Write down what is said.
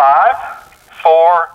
Five, four,